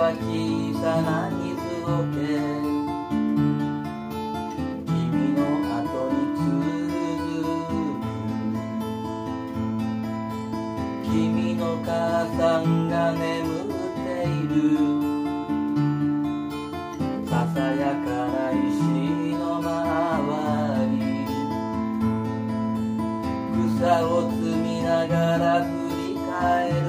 は小さな水をけ君の後に続桶君の母さんが眠っている。ささやかな石の周り。草を摘みながら振り返る。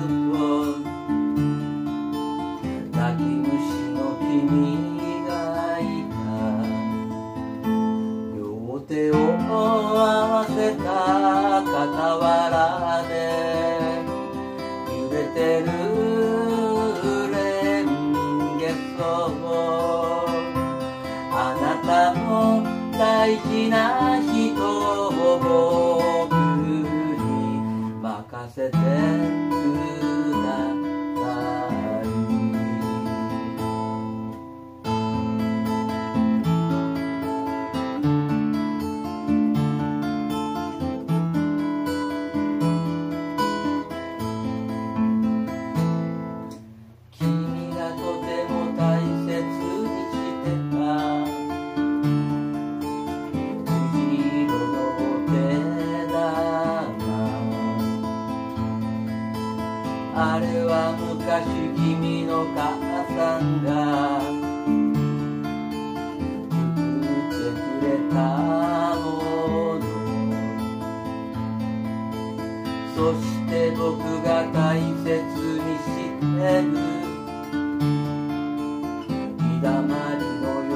大事な人を僕に任せて。は昔君の母さんが作ってくれたもの。そして僕が大切にしてる。日だまりのよ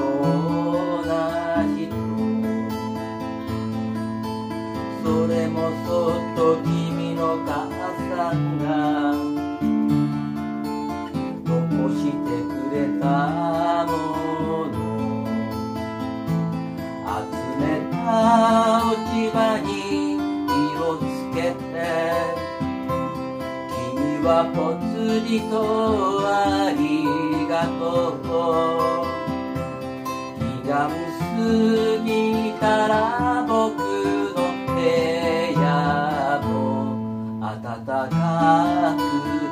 うな人。それもそっと君の母さんが葉に色つけて君はぽつりとありがとう。気が結びたら僕の部屋も暖かく